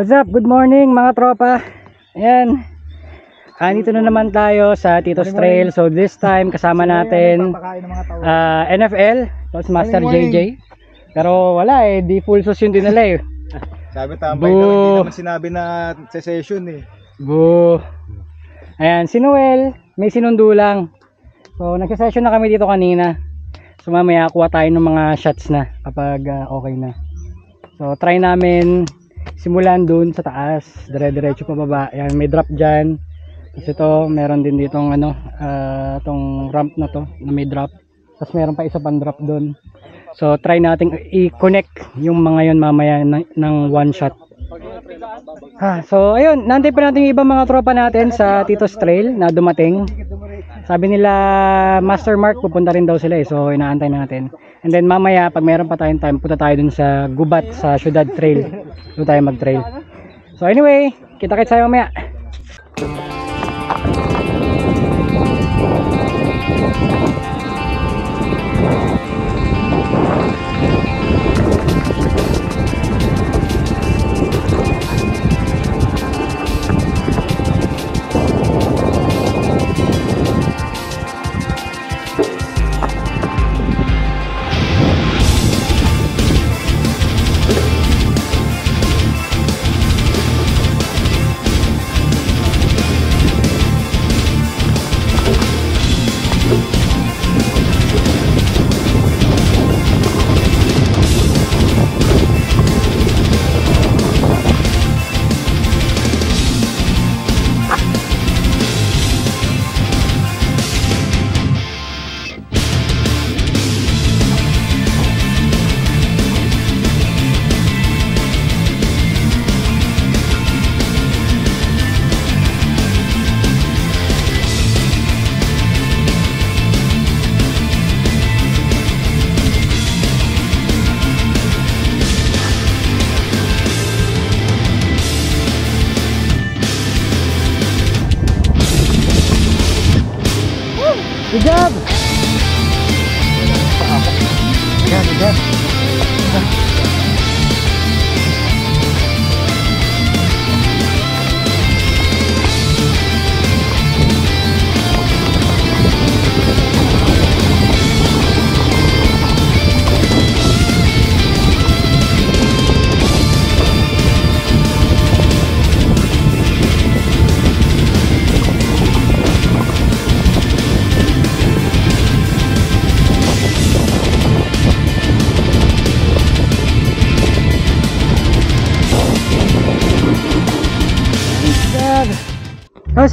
What's up? Good morning mga tropa. Ayan. Ah, dito na naman tayo sa Tito's Trail. So this time kasama natin ah, NFL, Toastmaster JJ. Pero wala eh, di full sus yung dinala eh. Sabi tambay daw, hindi naman sinabi na session eh. Boo. Ayan, si Noel, may sinundo lang. So nagsa-session na kami dito kanina. So mamaya kuha tayo ng mga shots na kapag ah, okay na. So try namin simulan dun sa taas, dire-diretso pababa. Ayan, may drop dyan. Tapos ito, meron din ditong ano, ah, tong ramp na to, na may drop. Tapos meron pa isa pang drop dun. So try nating i-connect yung mga yon mamaya ng, ng one shot. Ha, so ayun, nantay pa natin yung ibang mga tropa natin sa Tito's Trail na dumating. Sabi nila Master Mark pupunta rin daw sila eh. So inaantay natin. And then mamaya pag meron pa tayong time, punta tayo dun sa Gubat sa Ciudad Trail. Doon tayo mag-trail. So anyway, kita-kits tayo mamaya. Good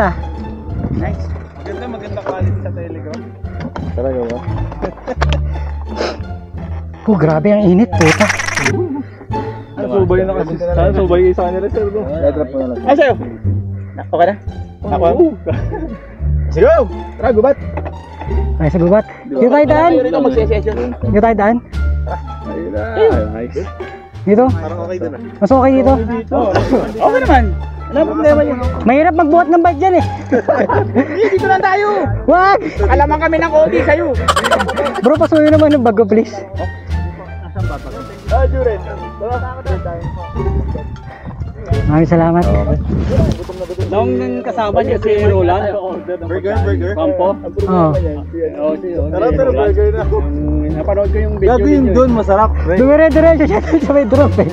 Kamusta? Nice. Maganda, maganda quality sa Telegram. Talaga ba? Oh, grabe ang init, puta. Ano subay na kasi? Saan subay sa kanila sir? Letrap mo na lang. Ay sa'yo! Okay na? Ako? Sige! Tara, gubat! Ay, sa gubat. Dito tayo daan. Dito tayo daan. Ayun na. Nice. Dito. Parang okay doon ah. Mas okay dito. Okay naman. Wala problema yun. Mahirap magbuhat ng bike dyan eh. Dito lang tayo. Wag! Alaman kami ng Cody sa'yo. Bro, pasuyo naman ng bago, please. Ah, Juren. Maraming salamat. Nung kasama niya si Roland, Burger, burger. Campo. Oo. Oo, si Tara, tara, burger na. Napanood ko yung video Gago yun ninyo. doon, masarap. Dumire-diretso siya sa may drop eh.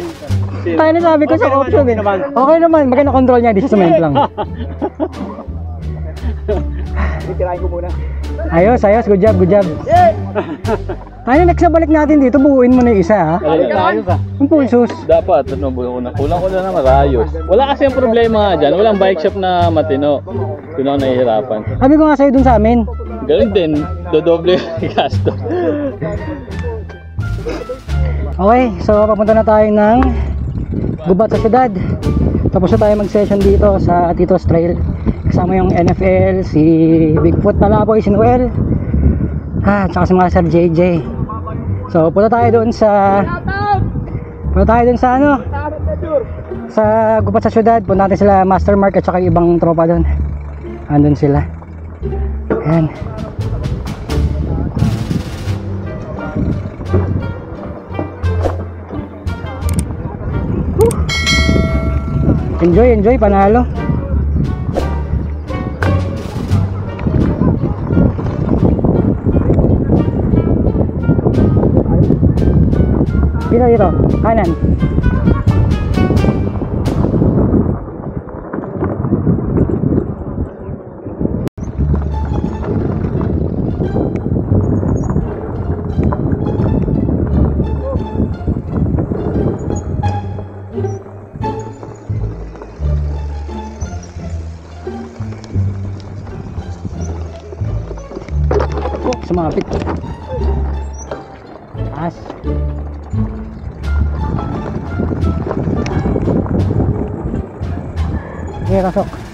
Kaya na sabi ko sa option eh. Okay naman, maganda control niya, di sa cement lang. Titirahin ko muna. Ayos, ayos, good job, good job. Tayo next na balik natin dito, buuin mo na yung isa ha. Ayos ah. Yung pulsos. Dapat, ano, kulang kulang ko na na marayos. Wala kasi yung problema nga dyan. Walang bike shop na matino. Doon ako nahihirapan. Sabi ko nga sa'yo dun sa amin. Ganun din, dodoble yung gasto. Okay, so papunta na tayo ng Gubat sa syudad. Tapos na tayo mag-session dito sa Tito's Trail. Kasama yung NFL, si Bigfoot Palaboy, si Noel. Ah, tsaka si mga Sir JJ. So, punta tayo doon sa... Punta tayo doon sa ano? Sa Gubat sa syudad. Punta natin sila Master Mark at tsaka yung ibang tropa doon. Andun sila. Ayan. Enjoy, enjoy, panalo. Dito, dito. Kanan. Oh, sumapit. Taas. Sige, pasok.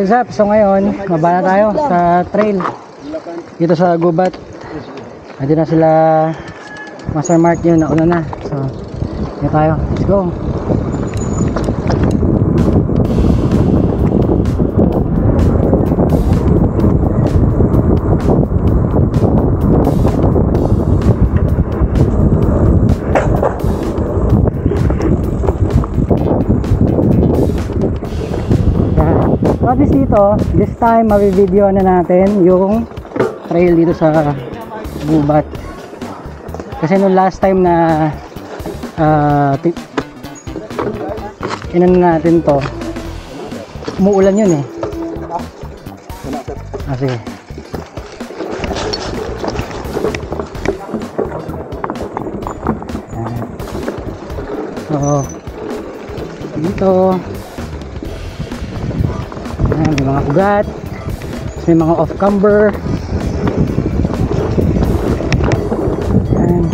What's up? So ngayon, mabana tayo sa trail. Dito sa Gubat. Andito na sila Master Mark yun, nauna na. So, dito tayo. Let's go. Dito, this time mabivideo na natin yung trail dito sa Gubat. Kasi nung last time na uh, inano natin to, umuulan yun eh. Ah, sige. So, dito, Ayan, may mga ugat. May mga off-camber. Ayan.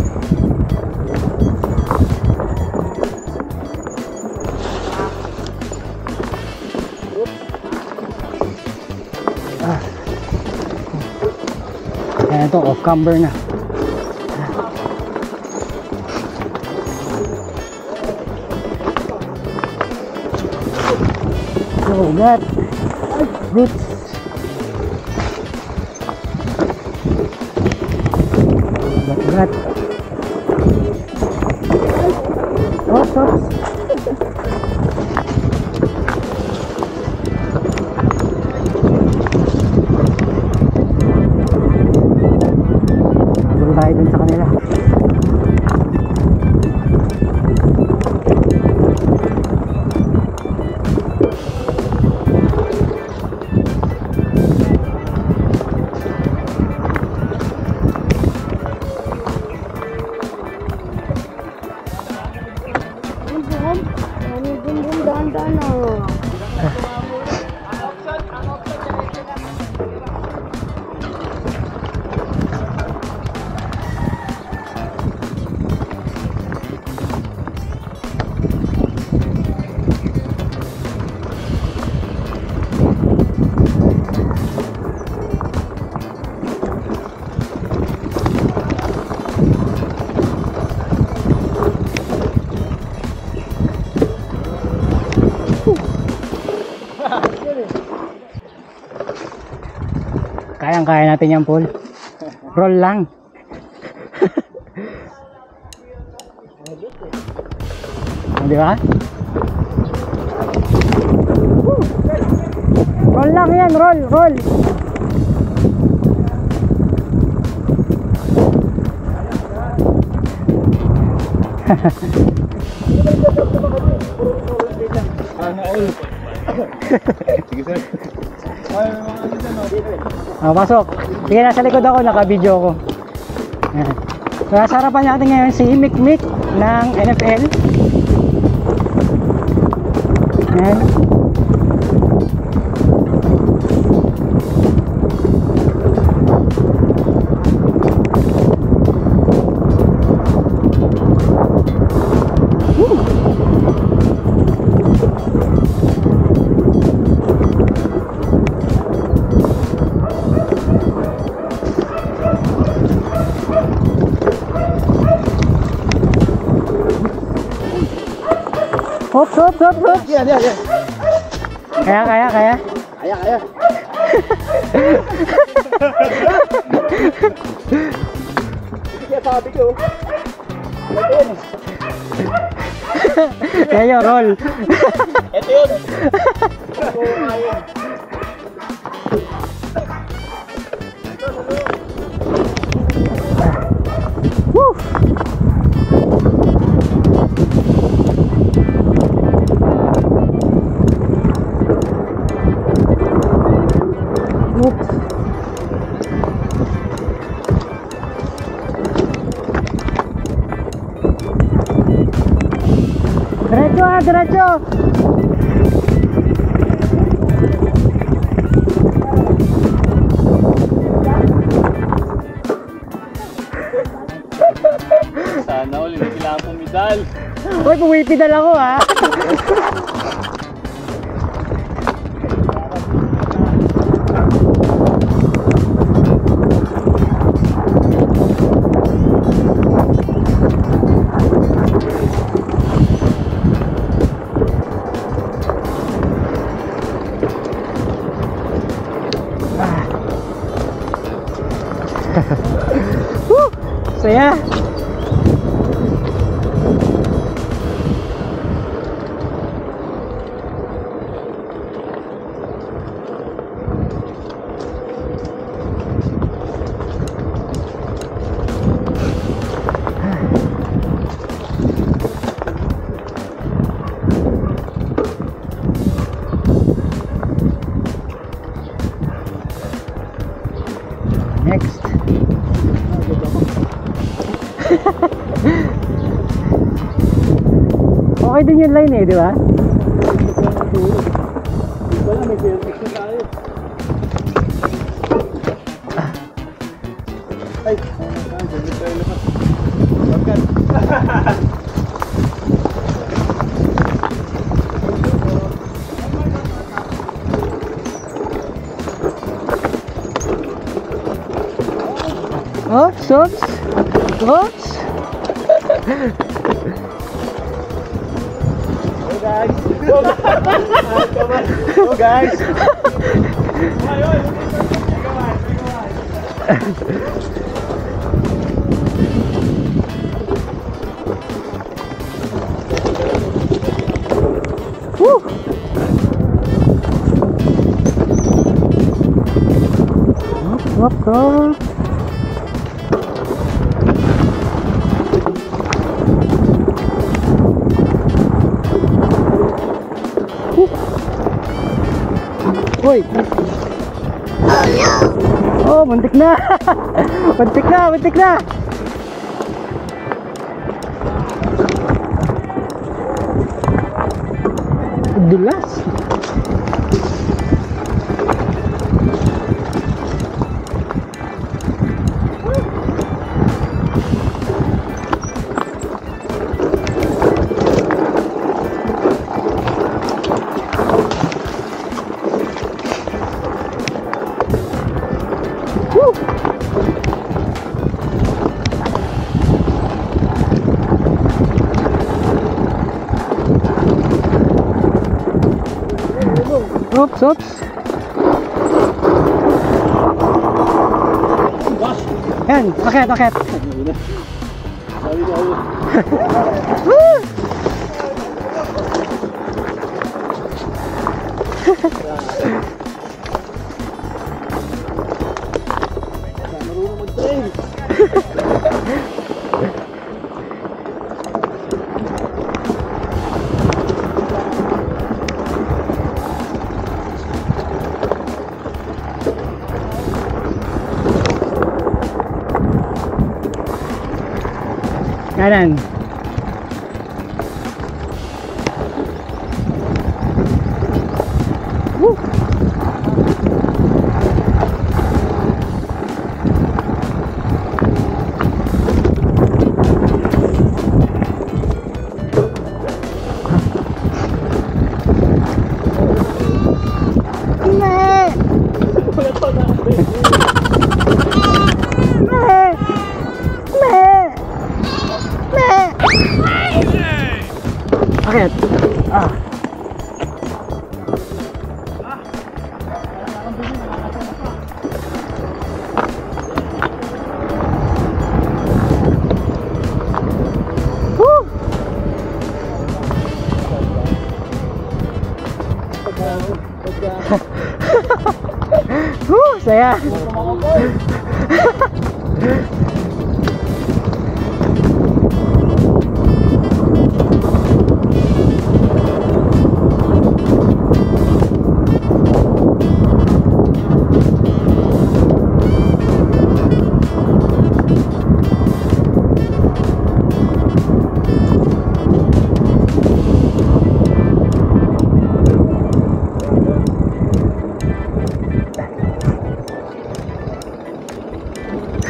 Ah. Ito, off-camber na. So, ugat. Roots. Oops, oops. Habol tayo dun sa kanila. Kayang-kaya natin yan, Paul. Roll lang. Di ba? Roll lang yan, roll, roll. Hahaha. Sige sir oh. Pasok. Sige, nasa likod ako, naka-video ako. Ayan. So, nasa harapan natin ngayon si Mikmik ng NFL. Ayan. Hop, hop, hop, hop. Yan, yan, yan. Kaya, kaya, kaya. Kaya, kaya. Kaya sabi ko. Kaya yun, roll. Ito yun. Woo! Diretso! Sana all, hindi kailangan pumidal. Uy, pumipidal ako ha! Saya! Next. Din yung line eh, di ba? Wala, may service na. Ay, ah, dyan tayo lahat. Bagkat. Oops, oops. Oops. Go, guys. Woo! Up, up, up. Uy! Oh, muntik na! muntik na, muntik na! Dulas! Oops. Yan, akit, akit. Sabi ko, ayun. Woo! Kanan.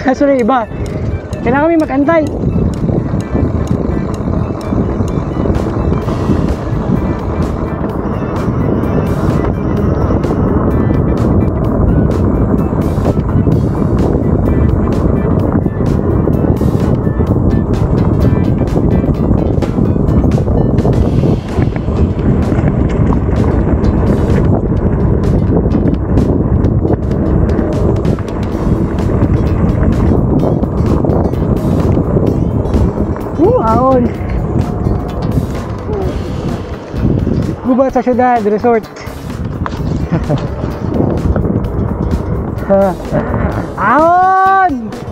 Kaso na iba. Kailangan kami mag-antay. Ahon. Gubat sa syudad, resort.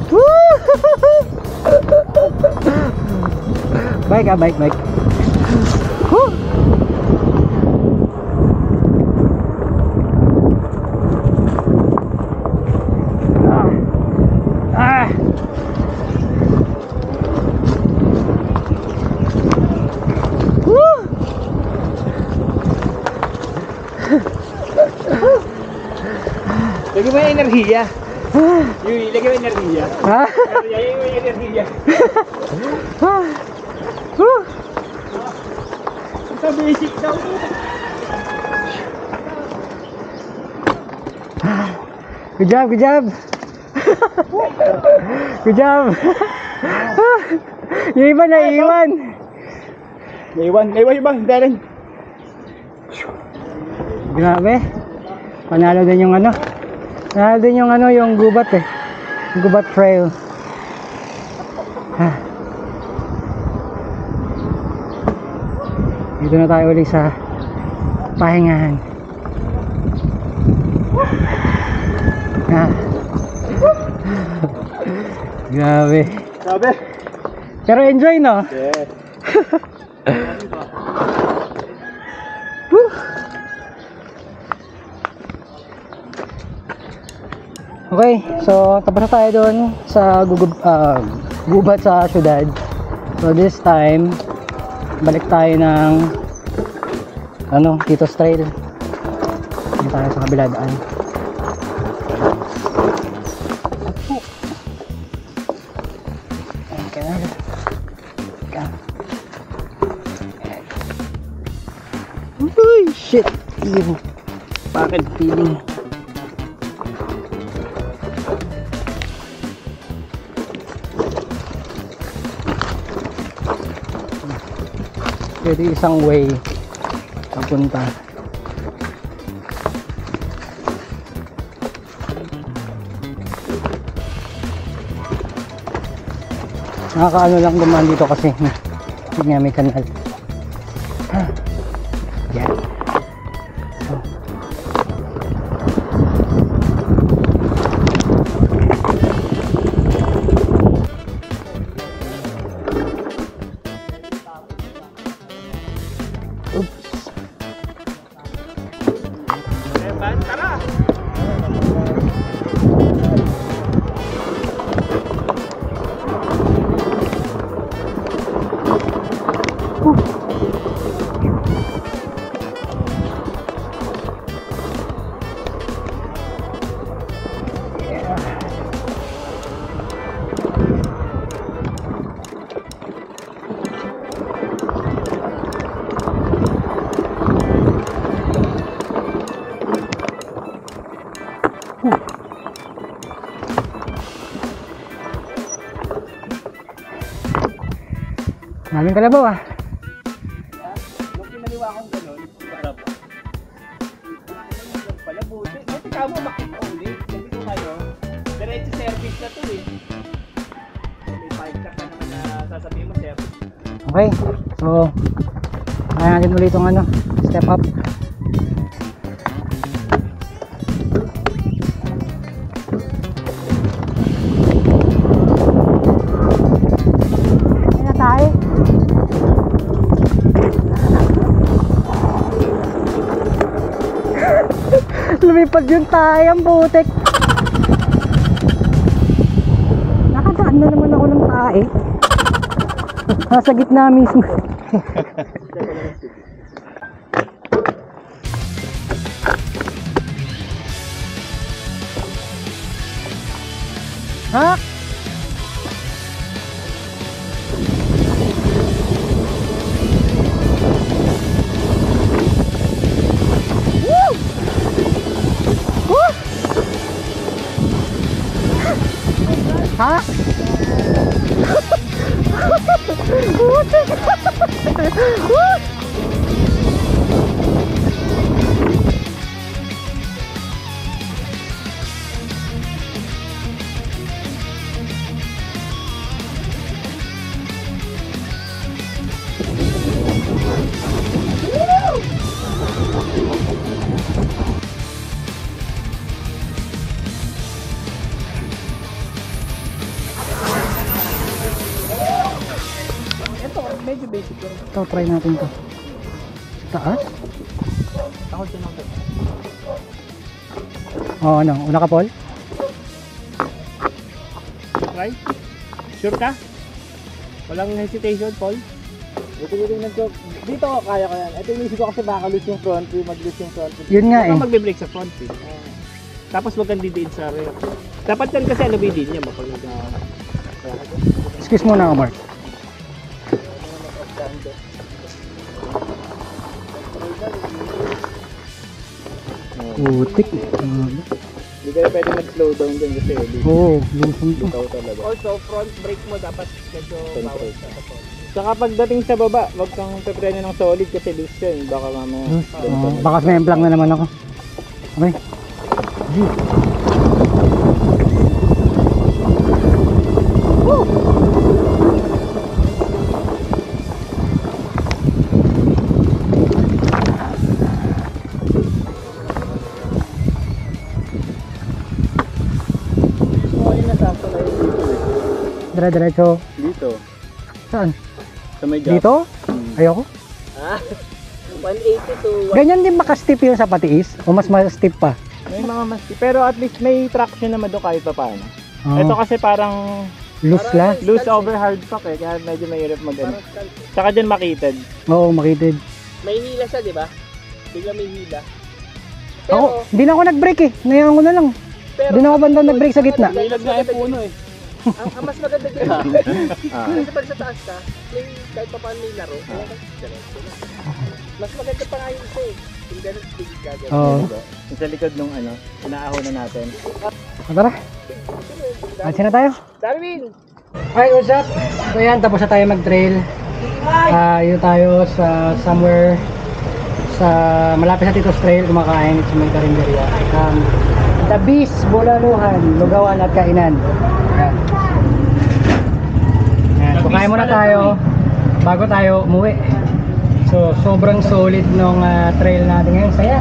Woo! bike ah, bike, bike. Lagyan mo yung enerhiya. Yung lagyan mo yung enerhiya. Ha? Lagyan mo yung enerhiya. Ah. Woo! Sa basic daw. Good job, good job. good job. yung iba na iwan. Naiwan, naiwan bang, Darren. Grabe. Panalo din yung ano. Panalo din yung ano, yung gubat eh. Gubat trail. Ah. Dito na tayo ulit sa pahingahan. Ah. Grabe. Sabi. Pero enjoy no? Yes. Okay, so tapos na tayo doon sa gugub, ah, gubat sa syudad. So this time, balik tayo ng ano, Titos Trail. Hindi tayo sa kabila daan. Uy, shit. Ew. Bakit feeling? Pwede isang way papunta. Nakakaano lang dumaan dito kasi hindi nga may kanal. Maraming kalabaw ah. Nung kinaliwa akong gano'n, sarap. Pala buti. Buti ka mo makita ulit. Kasi kung ano, diretso service na to eh. May five ka naman na sasabihin mo service. Okay. So, kaya natin ulit itong ano, step up. Lumipad yung tayo, ang putik. Nakadaan na naman ako ng tae. Nasa gitna mismo. ha? Try natin to. Sa taas? Ako siya ng Oo, ano? Una ka, Paul? Try? Sure ka? Walang hesitation, Paul? Ito yung ko. Dito ako kaya ko yan. Ito yung isip ko kasi baka loose yung front wheel, mag-loose yung front wheel. Yun nga Huwag eh. magbe-brake sa front wheel. Tapos wag kang didiin sa rear. Dapat yan kasi ano din niya mapag nag Excuse muna ako, Mark. Putik. Hindi kayo pwede mag-slow down din kasi Oo, lusun to. bitaw talaga. Also, front brake mo dapat medyo bawal sa. Saka pagdating sa baba, wag kang pepreno ng solid kasi loose yun. Baka mamaya. Lus. Oo, baka sumemplang na naman ako. Okay. G. Dire-diretso. Dito. Saan? Sa may Dito? Ayoko. Ah, 180 to Ganyan din ba ka-steep yun sa patiis? O mas ma-steep pa? May mga mas pero at least may traction naman doon kahit pa paano. Oo. Ito kasi parang loose la. loose over hard pack eh, kaya medyo mahirap mag ano. Saka dyan makitid. Oo, makitid. May hila siya, di ba? Bigla may hila. Ako, hindi na ako nag-brake eh. Nayaan ko na lang. Hindi na ako banda nag-brake sa gitna. Ilag nga yung puno eh. Ang, ang mas maganda dyan. Kasi pag sa taas ka, may kahit pa paano may laro. Kaya ka, diretso na. Mas maganda pa nga yung isa eh. Yung ganun, tigil ka. ganun. Oo. Sa likod nung ano, inaahon na natin. O, Tara, alis na tayo. Darwin! Hi, what's up? So yan, tapos na tayo mag-trail. Ah, yun tayo sa somewhere sa malapit sa Tito's Trail kumakain sa may karinderya. Um, The Beast, Bulaluhan, Lugawan at Kainan. Yan. Yan, kumain muna tayo bago tayo umuwi. So, sobrang solid nung ah, trail natin ngayon. Saya.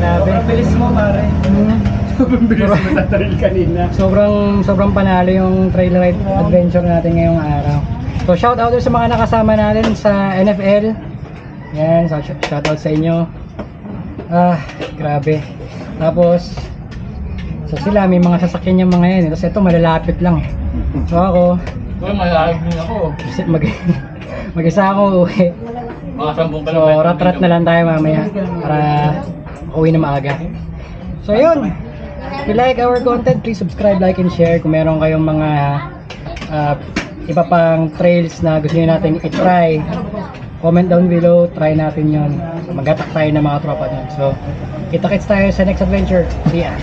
Grabe. Sobrang bilis mo, Mare. Mm. Sobrang bilis mo na trail kanina. sobrang sobrang panalo yung trail ride adventure natin ngayong araw. So shout out sa mga nakasama natin sa NFL. Yan, so sh- shout out sa inyo. Ah, grabe. Tapos so sila may mga sasakyan yung mga yan. Tapos ito malalapit lang. So ako, Uy, malalag din ako. mag Mag-isa ako uwi. Mga sambong pa So, rat-rat na lang tayo mamaya para uwi na maaga. So, yun. If you like our content, please subscribe, like, and share. Kung meron kayong mga uh, iba pang trails na gusto nyo natin i-try, comment down below, try natin yun. So, mag-attack tayo ng mga tropa dun. So, kita-kits tayo sa next adventure. See ya!